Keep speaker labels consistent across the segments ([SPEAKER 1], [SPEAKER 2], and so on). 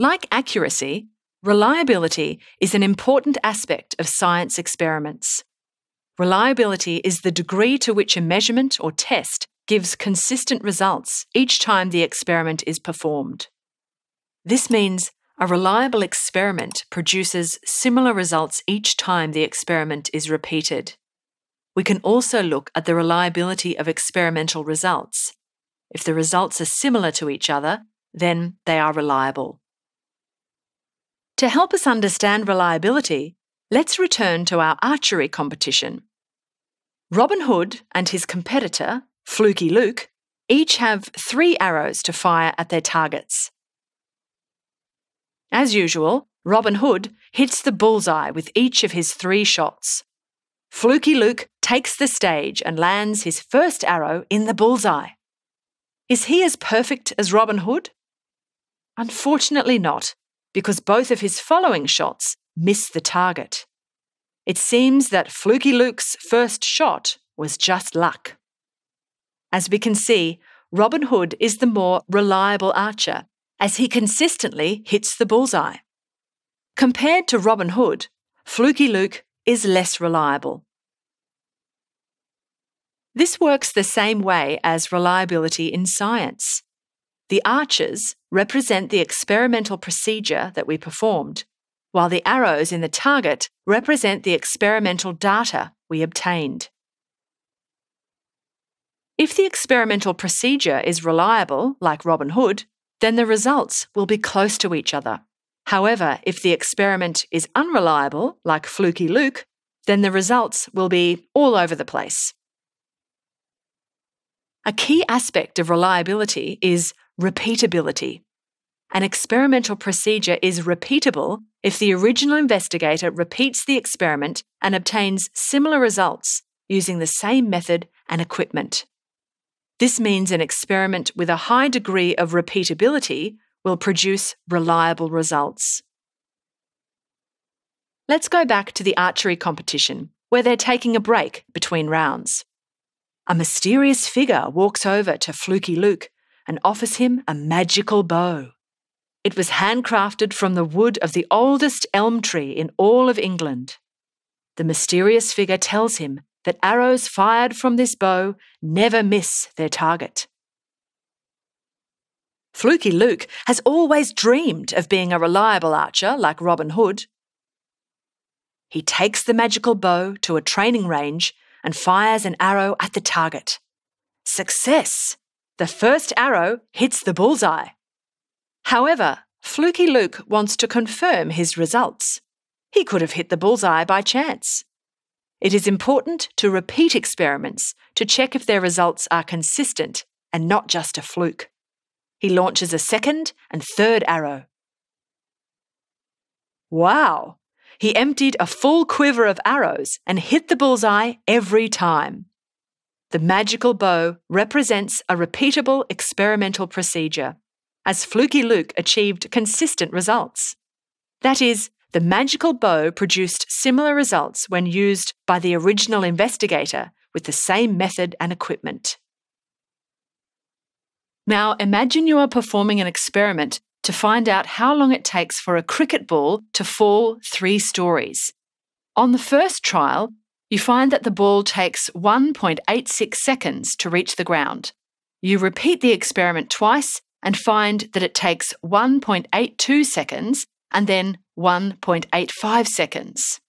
[SPEAKER 1] Like accuracy, reliability is an important aspect of science experiments. Reliability is the degree to which a measurement or test gives consistent results each time the experiment is performed. This means a reliable experiment produces similar results each time the experiment is repeated. We can also look at the reliability of experimental results. If the results are similar to each other, then they are reliable. To help us understand reliability, let's return to our archery competition. Robin Hood and his competitor, Fluky Luke, each have three arrows to fire at their targets. As usual, Robin Hood hits the bullseye with each of his three shots. Fluky Luke takes the stage and lands his first arrow in the bullseye. Is he as perfect as Robin Hood? Unfortunately not because both of his following shots miss the target. It seems that Fluky Luke's first shot was just luck. As we can see, Robin Hood is the more reliable archer, as he consistently hits the bullseye. Compared to Robin Hood, Fluky Luke is less reliable. This works the same way as reliability in science. The arches represent the experimental procedure that we performed, while the arrows in the target represent the experimental data we obtained. If the experimental procedure is reliable, like Robin Hood, then the results will be close to each other. However, if the experiment is unreliable, like Fluky Luke, then the results will be all over the place. A key aspect of reliability is repeatability. An experimental procedure is repeatable if the original investigator repeats the experiment and obtains similar results using the same method and equipment. This means an experiment with a high degree of repeatability will produce reliable results. Let's go back to the archery competition, where they're taking a break between rounds. A mysterious figure walks over to Fluky Luke and offers him a magical bow. It was handcrafted from the wood of the oldest elm tree in all of England. The mysterious figure tells him that arrows fired from this bow never miss their target. Fluky Luke has always dreamed of being a reliable archer like Robin Hood. He takes the magical bow to a training range and fires an arrow at the target. Success! The first arrow hits the bullseye. However, Fluky Luke wants to confirm his results. He could have hit the bullseye by chance. It is important to repeat experiments to check if their results are consistent and not just a fluke. He launches a second and third arrow. Wow! He emptied a full quiver of arrows and hit the bullseye every time. The magical bow represents a repeatable experimental procedure, as Fluky Luke achieved consistent results. That is, the magical bow produced similar results when used by the original investigator with the same method and equipment. Now, imagine you are performing an experiment to find out how long it takes for a cricket ball to fall three stories. On the first trial, you find that the ball takes 1.86 seconds to reach the ground. You repeat the experiment twice and find that it takes 1.82 seconds and then 1.85 seconds.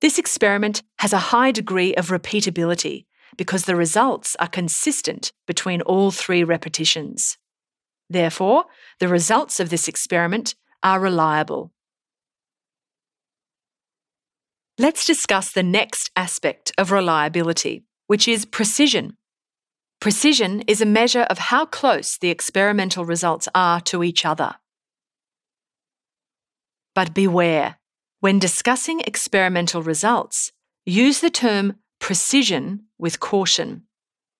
[SPEAKER 1] This experiment has a high degree of repeatability because the results are consistent between all three repetitions. Therefore, the results of this experiment are reliable. Let's discuss the next aspect of reliability, which is precision. Precision is a measure of how close the experimental results are to each other. But beware, when discussing experimental results, use the term precision with caution.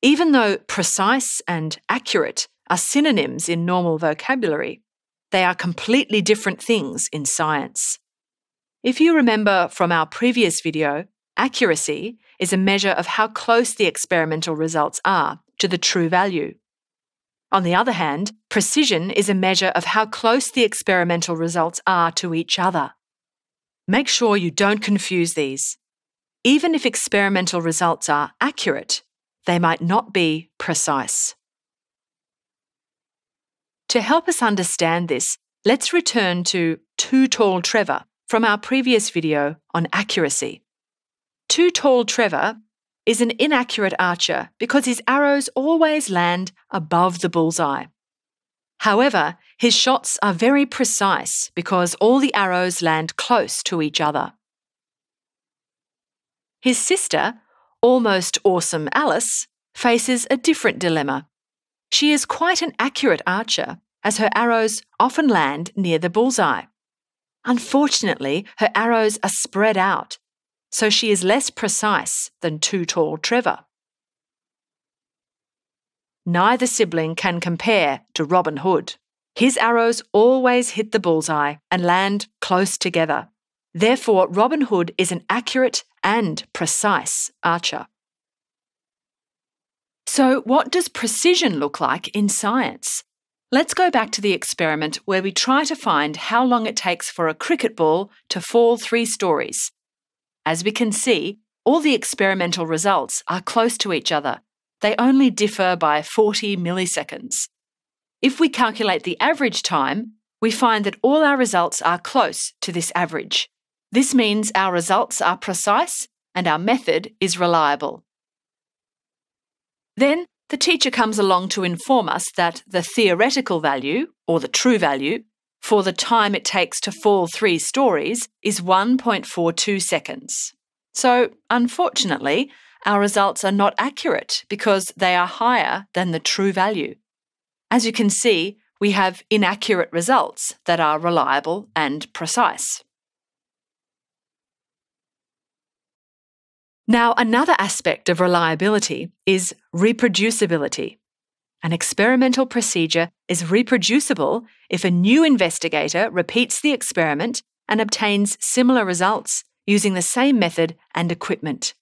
[SPEAKER 1] Even though precise and accurate are synonyms in normal vocabulary, they are completely different things in science. If you remember from our previous video, accuracy is a measure of how close the experimental results are to the true value. On the other hand, precision is a measure of how close the experimental results are to each other. Make sure you don't confuse these. Even if experimental results are accurate, they might not be precise. To help us understand this, let's return to Too Tall Trevor from our previous video on accuracy. Too Tall Trevor is an inaccurate archer because his arrows always land above the bullseye. However, his shots are very precise because all the arrows land close to each other. His sister, almost awesome Alice, faces a different dilemma. She is quite an accurate archer, as her arrows often land near the bullseye. Unfortunately, her arrows are spread out, so she is less precise than Too Tall Trevor. Neither sibling can compare to Robin Hood. His arrows always hit the bullseye and land close together. Therefore, Robin Hood is an accurate and precise archer. So, what does precision look like in science? Let's go back to the experiment where we try to find how long it takes for a cricket ball to fall three stories. As we can see, all the experimental results are close to each other. They only differ by 40 milliseconds. If we calculate the average time, we find that all our results are close to this average. This means our results are precise and our method is reliable. Then the teacher comes along to inform us that the theoretical value, or the true value, for the time it takes to fall three stories is 1.42 seconds. So, unfortunately, our results are not accurate because they are higher than the true value. As you can see, we have inaccurate results that are reliable and precise. Now, another aspect of reliability is reproducibility. An experimental procedure is reproducible if a new investigator repeats the experiment and obtains similar results using the same method and equipment.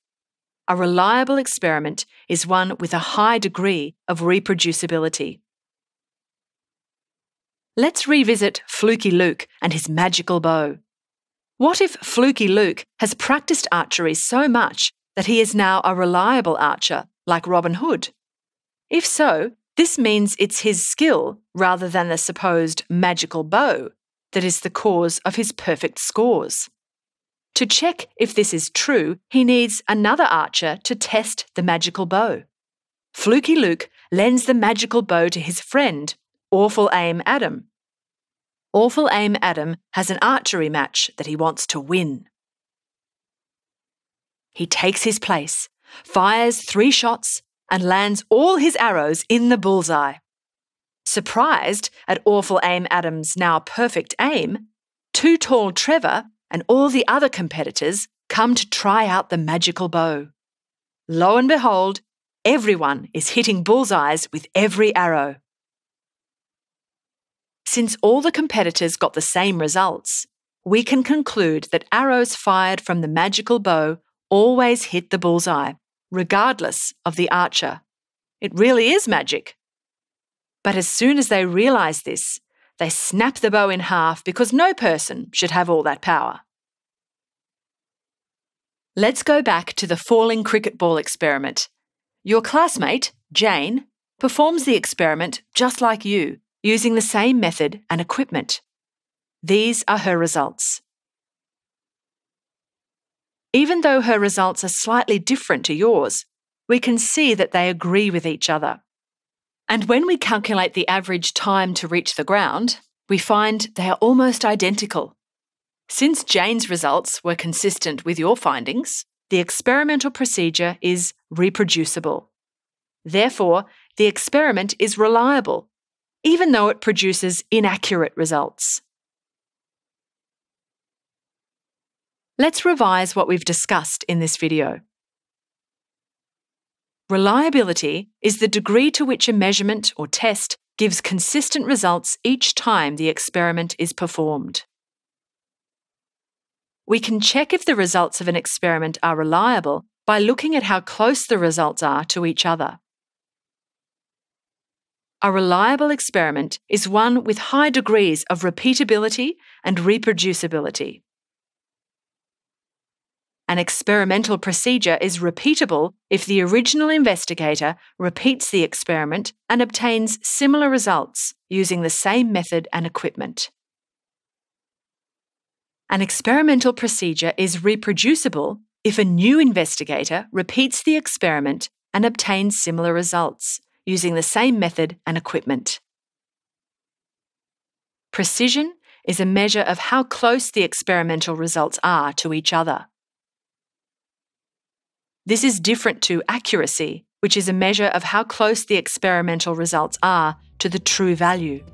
[SPEAKER 1] A reliable experiment is one with a high degree of reproducibility. Let's revisit Fluky Luke and his magical bow. What if Fluky Luke has practiced archery so much that he is now a reliable archer, like Robin Hood? If so, this means it's his skill, rather than the supposed magical bow, that is the cause of his perfect scores. To check if this is true, he needs another archer to test the magical bow. Fluky Luke lends the magical bow to his friend, Awful Aim Adam, Awful Aim Adam has an archery match that he wants to win. He takes his place, fires three shots, and lands all his arrows in the bullseye. Surprised at Awful Aim Adam's now perfect aim, Too Tall Trevor and all the other competitors come to try out the magical bow. Lo and behold, everyone is hitting bullseyes with every arrow. Since all the competitors got the same results, we can conclude that arrows fired from the magical bow always hit the bullseye, regardless of the archer. It really is magic. But as soon as they realise this, they snap the bow in half because no person should have all that power. Let's go back to the falling cricket ball experiment. Your classmate, Jane, performs the experiment just like you using the same method and equipment. These are her results. Even though her results are slightly different to yours, we can see that they agree with each other. And when we calculate the average time to reach the ground, we find they are almost identical. Since Jane's results were consistent with your findings, the experimental procedure is reproducible. Therefore, the experiment is reliable even though it produces inaccurate results. Let's revise what we've discussed in this video. Reliability is the degree to which a measurement or test gives consistent results each time the experiment is performed. We can check if the results of an experiment are reliable by looking at how close the results are to each other. A reliable experiment is one with high degrees of repeatability and reproducibility. An experimental procedure is repeatable if the original investigator repeats the experiment and obtains similar results using the same method and equipment. An experimental procedure is reproducible if a new investigator repeats the experiment and obtains similar results using the same method and equipment. Precision is a measure of how close the experimental results are to each other. This is different to accuracy, which is a measure of how close the experimental results are to the true value.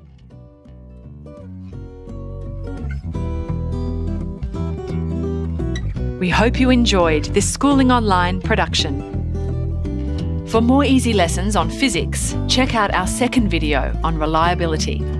[SPEAKER 1] We hope you enjoyed this Schooling Online production. For more easy lessons on physics, check out our second video on reliability.